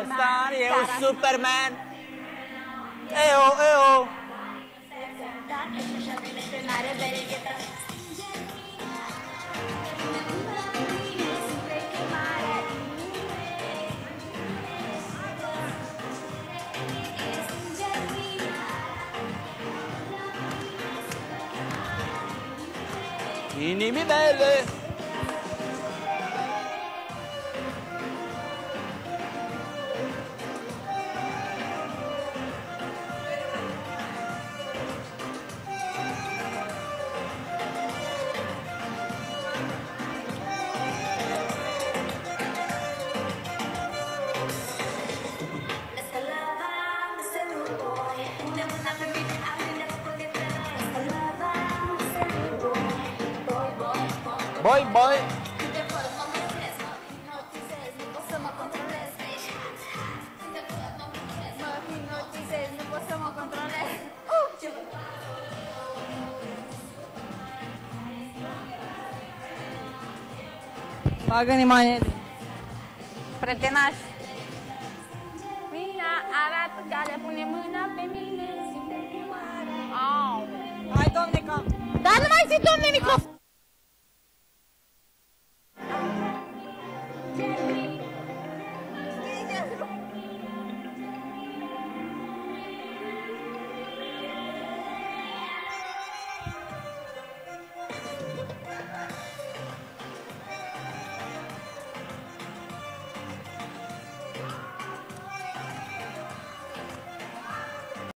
Superman, eu, Superman. Eu, eu. Inimi Boy, boy. Paga-ne manele. Pretenaș. Mina arată calea, pune mâna pe mine. Au. Hai, domne, că... Dar nu mai zi, domne, microfon!